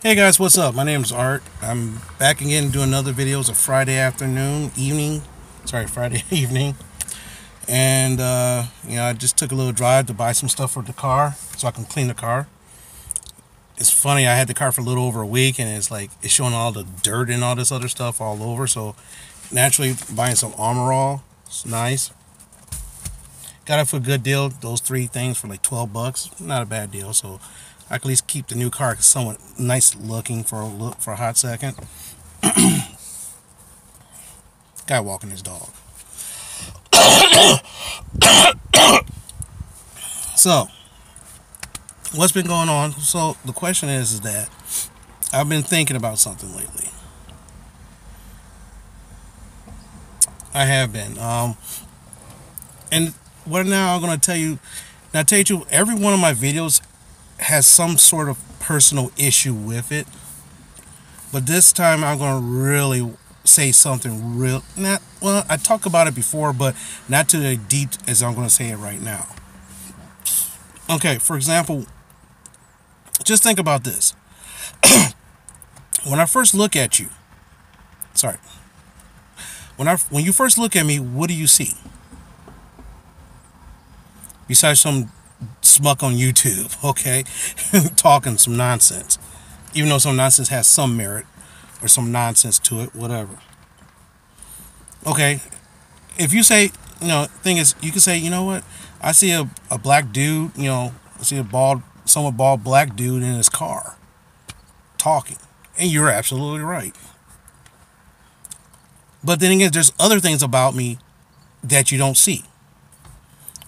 Hey guys, what's up? My name is Art. I'm back again doing another video. It's a Friday afternoon, evening. Sorry, Friday evening. And, uh, you know, I just took a little drive to buy some stuff for the car so I can clean the car. It's funny, I had the car for a little over a week and it's like, it's showing all the dirt and all this other stuff all over. So, naturally, buying some Armor All, it's nice. Got it for a good deal. Those three things for like 12 bucks. Not a bad deal. So, I can at least keep the new car somewhat nice looking for a look for a hot second. Guy walking his dog. so, what's been going on? So the question is, is that I've been thinking about something lately. I have been. Um, and what now I'm going to tell you. Now, tell you, every one of my videos has some sort of personal issue with it. But this time I'm going to really say something real. Not well, I talked about it before, but not to the deep as I'm going to say it right now. Okay, for example, just think about this. when I first look at you, sorry. When I when you first look at me, what do you see? Besides some smuck on YouTube, okay, talking some nonsense, even though some nonsense has some merit or some nonsense to it, whatever. Okay, if you say, you know, thing is, you can say, you know what, I see a, a black dude, you know, I see a bald, somewhat bald black dude in his car talking, and you're absolutely right. But then again, there's other things about me that you don't see.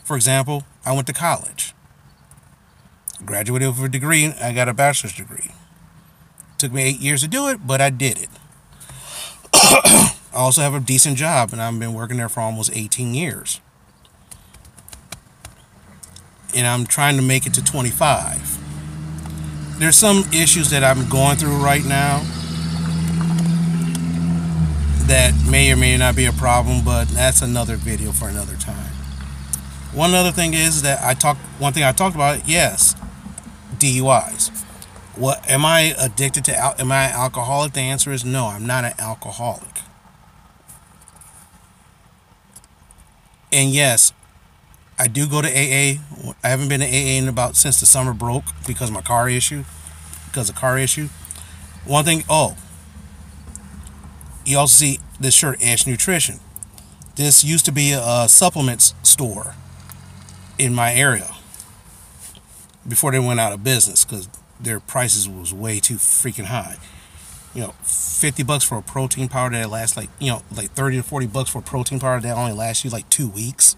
For example, I went to college. Graduated with a degree. I got a bachelor's degree. Took me eight years to do it, but I did it. I also have a decent job, and I've been working there for almost 18 years. And I'm trying to make it to 25. There's some issues that I'm going through right now that may or may not be a problem, but that's another video for another time. One other thing is that I talk. One thing I talked about, yes, DUIs. What am I addicted to? Am I an alcoholic? The answer is no. I'm not an alcoholic. And yes, I do go to AA. I haven't been to AA in about since the summer broke because my car issue. Because of car issue. One thing. Oh, you also see this shirt, Ash Nutrition. This used to be a supplements store in my area before they went out of business because their prices was way too freaking high. You know, 50 bucks for a protein powder that lasts like, you know, like 30 to 40 bucks for a protein powder that only lasts you like two weeks.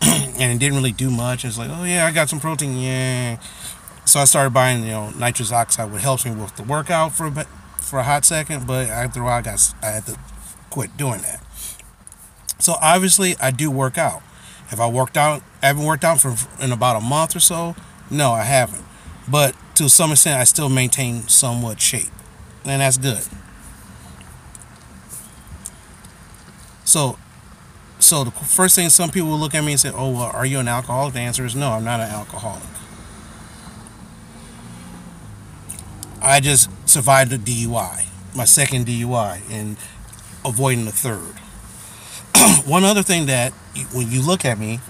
and it didn't really do much. It's like, oh yeah, I got some protein, yeah. So I started buying, you know, nitrous oxide, which helps me with the workout for a, for a hot second, but after a while I got, I had to quit doing that. So obviously I do work out. Have I worked out? Haven't worked out for in about a month or so. No, I haven't. But to some extent, I still maintain somewhat shape, and that's good. So, so the first thing some people will look at me and say, "Oh, well, are you an alcoholic?" The answer is no. I'm not an alcoholic. I just survived a DUI, my second DUI, and avoiding the third. One other thing that when you look at me,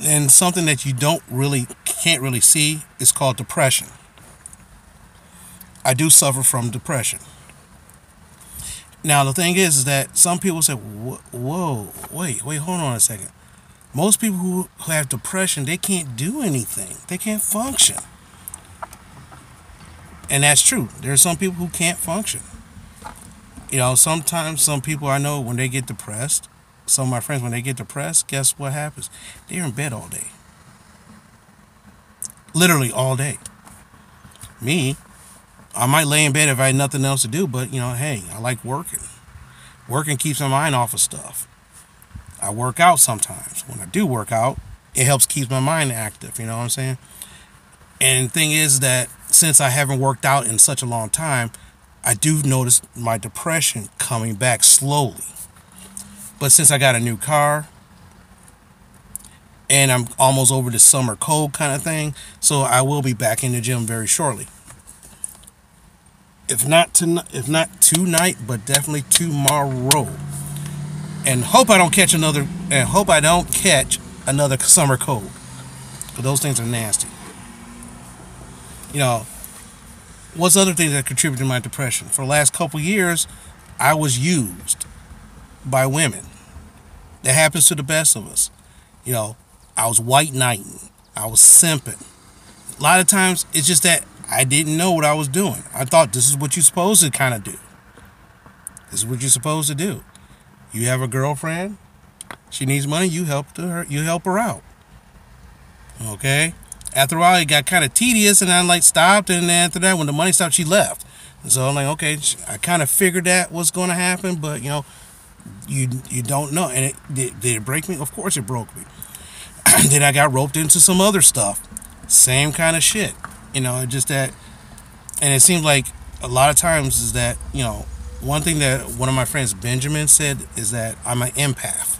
and something that you don't really can't really see is called depression. I do suffer from depression. Now the thing is, is that some people say, "Whoa, wait, wait, hold on a second. Most people who have depression, they can't do anything. They can't function." And that's true. There are some people who can't function. You know, sometimes some people I know when they get depressed, some of my friends when they get depressed, guess what happens? They're in bed all day. Literally all day. Me, I might lay in bed if I had nothing else to do, but you know, hey, I like working. Working keeps my mind off of stuff. I work out sometimes. When I do work out, it helps keep my mind active, you know what I'm saying? And the thing is that since I haven't worked out in such a long time, I do notice my depression coming back slowly. But since I got a new car, and I'm almost over the summer cold kind of thing. So I will be back in the gym very shortly. If not tonight, if not tonight, but definitely tomorrow. And hope I don't catch another. And hope I don't catch another summer cold. But those things are nasty. You know, what's other things that contributed to my depression? For the last couple years, I was used by women. That happens to the best of us. You know, I was white knighting. I was simping. A lot of times it's just that I didn't know what I was doing. I thought this is what you're supposed to kind of do. This is what you're supposed to do. You have a girlfriend, she needs money, you help her you help her out. Okay? After a while it got kind of tedious and I like stopped and then after that when the money stopped she left. And so I'm like, okay, I kind of figured that was going to happen, but you know, you you don't know. And it did, did it break me? Of course it broke me. then I got roped into some other stuff. Same kind of shit. You know, just that and it seems like a lot of times is that, you know, one thing that one of my friends Benjamin said is that I'm an empath,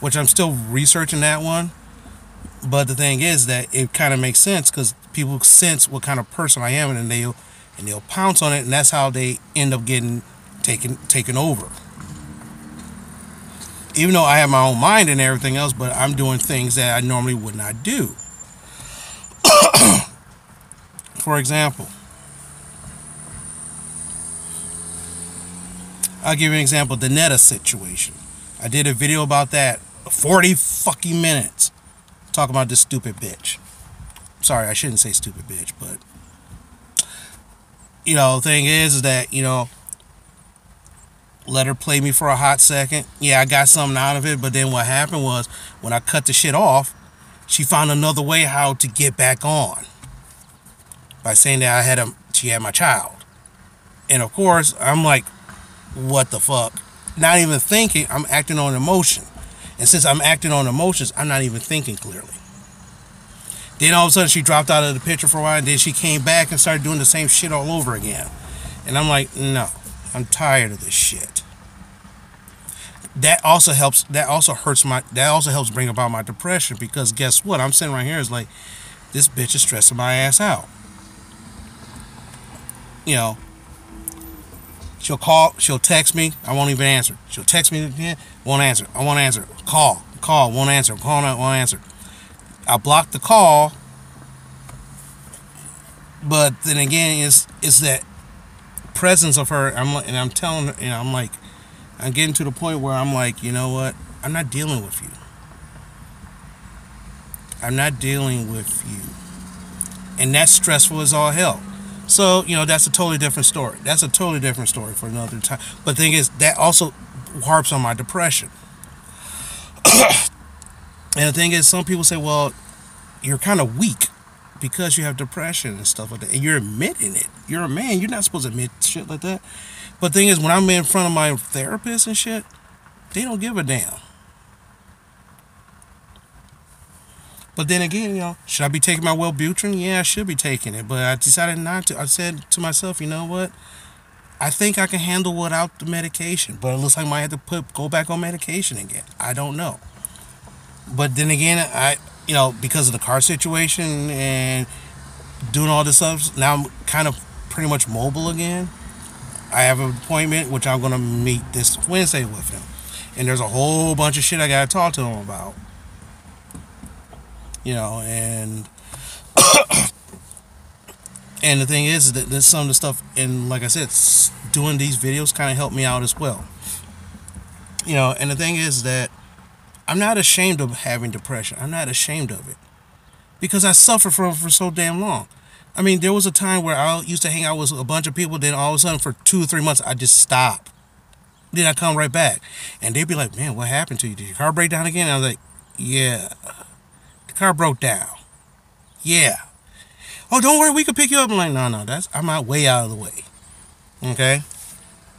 which I'm still researching that one. But the thing is that it kind of makes sense because people sense what kind of person I am, and they'll and they'll pounce on it, and that's how they end up getting taken taken over even though I have my own mind and everything else, but I'm doing things that I normally would not do. For example, I'll give you an example the Netta situation. I did a video about that 40 fucking minutes talking about this stupid bitch. Sorry, I shouldn't say stupid bitch, but you know, the thing is, is that, you know, let her play me for a hot second. Yeah, I got something out of it, but then what happened was when I cut the shit off, she found another way how to get back on by saying that I had a she had my child. And of course, I'm like, what the fuck? Not even thinking, I'm acting on emotion. And since I'm acting on emotions, I'm not even thinking clearly. Then all of a sudden she dropped out of the picture for a while, and then she came back and started doing the same shit all over again. And I'm like, no. I'm tired of this shit. That also helps. That also hurts my. That also helps bring about my depression because guess what? I'm sitting right here. Is like, this bitch is stressing my ass out. You know. She'll call. She'll text me. I won't even answer. She'll text me again. Won't answer. I won't answer. Call. Call. Won't answer. Call. Won't answer. I block the call. But then again, is is that presence of her, I'm and I'm telling her, you know, I'm like, I'm getting to the point where I'm like, you know what? I'm not dealing with you. I'm not dealing with you. And that's stressful as all hell. So, you know, that's a totally different story. That's a totally different story for another time. But the thing is, that also harps on my depression. and the thing is, some people say, well, you're kind of weak because you have depression and stuff like that, and you're admitting it. You're a man. You're not supposed to admit shit like that. But the thing is, when I'm in front of my therapist and shit, they don't give a damn. But then again, you know, should I be taking my Wellbutrin? Yeah, I should be taking it, but I decided not to. I said to myself, you know what? I think I can handle without the medication, but it looks like I might have to put go back on medication again. I don't know. But then again, I you know, because of the car situation and doing all this stuff, now I'm kind of pretty much mobile again. I have an appointment which I'm gonna meet this Wednesday with him, and there's a whole bunch of shit I gotta talk to him about. You know, and and the thing is that there's some of the stuff, and like I said, doing these videos kind of helped me out as well. You know, and the thing is that I'm not ashamed of having depression. I'm not ashamed of it because I suffered from it for so damn long. I mean, there was a time where I used to hang out with a bunch of people. Then all of a sudden, for two or three months, I just stopped. Then I come right back, and they'd be like, "Man, what happened to you? Did your car break down again?" And I was like, "Yeah, the car broke down. Yeah. Oh, don't worry, we can pick you up." I'm like, "No, no, that's I'm out way out of the way." Okay.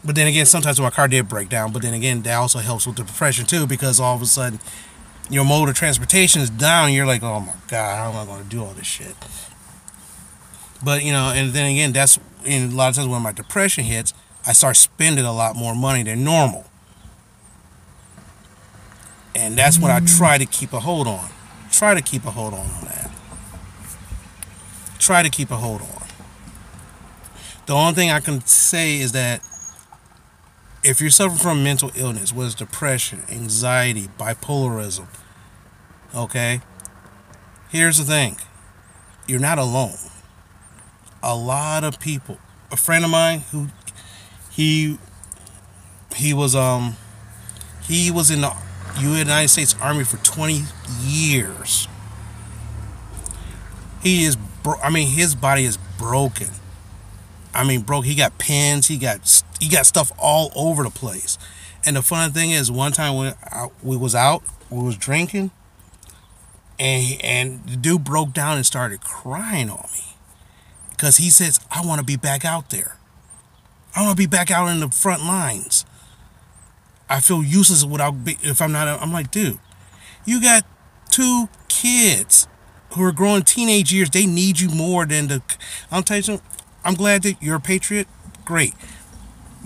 But then again, sometimes my car did break down. But then again, that also helps with the depression too, because all of a sudden your mode of transportation is down. you're like, oh my god, how am I going to do all this shit? But you know, and then again, that's in a lot of times when my depression hits, I start spending a lot more money than normal, and that's what I mm. try to keep a hold on. Try to keep a hold on on that. Try to keep a hold on. The only thing I can say is that if you're suffering from mental illness, whether it's depression, anxiety, bipolarism, okay, here's the thing you're not alone. A lot of people, a friend of mine who he he was um he was in the United States Army for 20 years. He is bro- I mean his body is broken. I mean broke he got pins, he got he got stuff all over the place. And the funny thing is one time when I, we was out, we was drinking and and the dude broke down and started crying on me because he says I want to be back out there. I want to be back out in the front lines. I feel useless without if I'm not. I'm like, dude, you got two kids who are growing teenage years. They need you more than the. I'm telling you. I'm glad that you're a patriot. Great.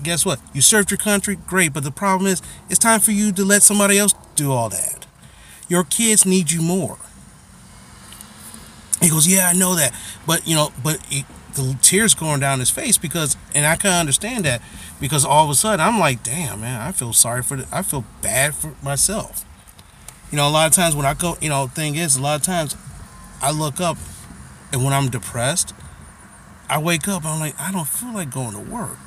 Guess what? You served your country. Great. But the problem is, it's time for you to let somebody else do all that. Your kids need you more. He goes, yeah, I know that, but you know, but the tears going down his face because, and I can understand that because all of a sudden I'm like, damn, man, I feel sorry for the, I feel bad for myself. You know, a lot of times when I go, you know, thing is, a lot of times I look up and when I'm depressed, I wake up, I'm like, I don't feel like going to work.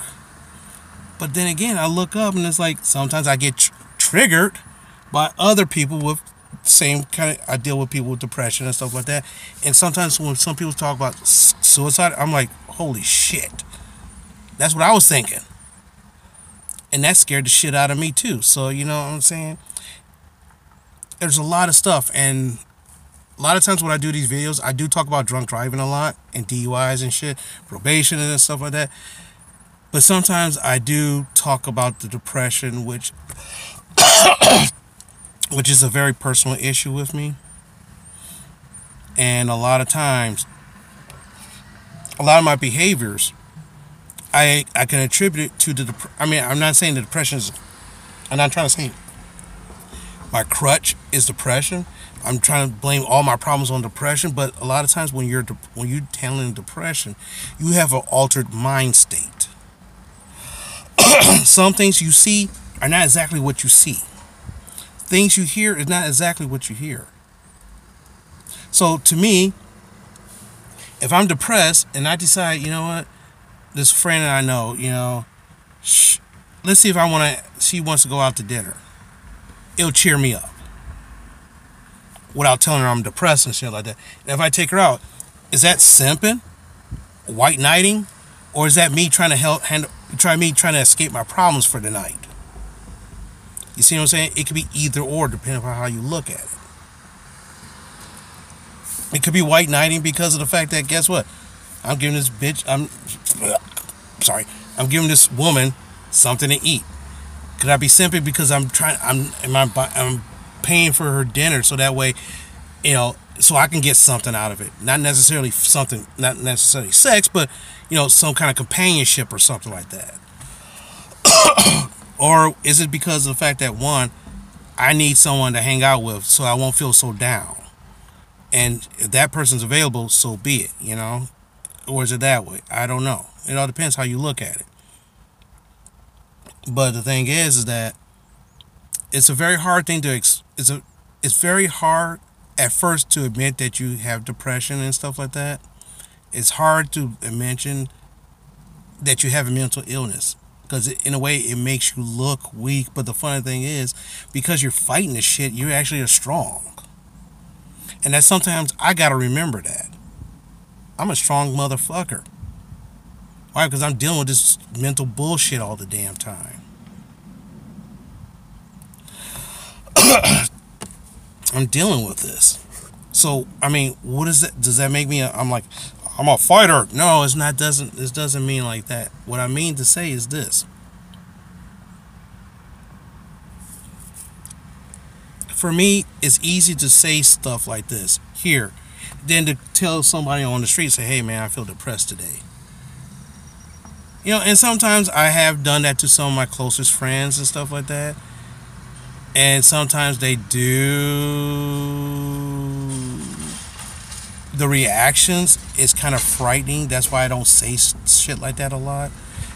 But then again, I look up and it's like sometimes I get tr- triggered by other people with same kind of I deal with people with depression and stuff like that. And sometimes when some people talk about suicide, I'm like, holy shit. That's what I was thinking. And that scared the shit out of me too. So, you know what I'm saying? There's a lot of stuff and a lot of times when I do these videos, I do talk about drunk driving a lot and DUIs and shit, probation and stuff like that. But sometimes I do talk about the depression, which which is a very personal issue with me. And a lot of times, a lot of my behaviors, I I can attribute it to the. I mean, I'm not saying the depression is. I'm not trying to say my crutch is depression. I'm trying to blame all my problems on depression, but a lot of times when you're when you're handling depression, you have an altered mind state. Some things you see are not exactly what you see things you hear is not exactly what you hear. So to me, if I'm depressed and I decide, you know what, this friend that I know, you know, sh- let's see if I want to, she wants to go out to dinner. It'll cheer me up without telling her I'm depressed and shit like that. And if I take her out, is that simping, white knighting, or is that me trying to help handle, try me trying to escape my problems for the night? You see what I'm saying? It could be either or, depending on how you look at it. It could be white knighting because of the fact that guess what? I'm giving this bitch. I'm sorry. I'm giving this woman something to eat. Could I be simply because I'm trying? I'm am I, I'm paying for her dinner so that way, you know, so I can get something out of it. Not necessarily something, not necessarily sex, but you know, some kind of companionship or something like that. Or is it because of the fact that one, I need someone to hang out with so I won't feel so down? And if that person's available, so be it, you know? Or is it that way? I don't know. It all depends how you look at it. But the thing is, is that it's a very hard thing to, ex- it's a, it's very hard at first to admit that you have depression and stuff like that. It's hard to mention that you have a mental illness because in a way it makes you look weak. But the funny thing is, because you're fighting this shit, you actually are strong. And that sometimes I gotta remember that. I'm a strong motherfucker. Why? Because I'm dealing with this mental bullshit all the damn time. I'm dealing with this. So I mean, what is that? Does that make me? i am like, I'm a fighter. No, it's not. Doesn't this doesn't mean like that. What I mean to say is this. For me, it's easy to say stuff like this here, than to tell somebody on the street, say, "Hey, man, I feel depressed today." You know, and sometimes I have done that to some of my closest friends and stuff like that. And sometimes they do the reactions is kind of frightening. That's why I don't say shit like that a lot.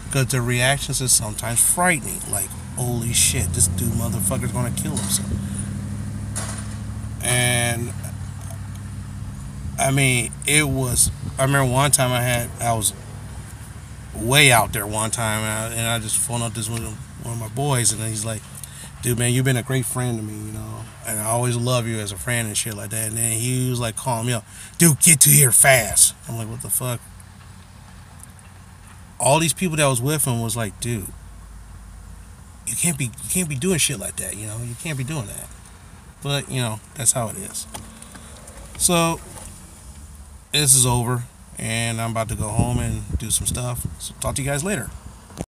Because the reactions is sometimes frightening. Like, holy shit, this dude motherfucker's gonna kill himself. And I mean, it was. I remember one time I had I was way out there one time, and I, and I just phoned up this one, one of my boys, and he's like, "Dude, man, you've been a great friend to me, you know, and I always love you as a friend and shit like that." And then he was like calling me up, "Dude, get to here fast." I'm like, "What the fuck?" All these people that was with him was like, "Dude, you can't be you can't be doing shit like that, you know, you can't be doing that." But you know, that's how it is. So this is over and I'm about to go home and do some stuff. So talk to you guys later.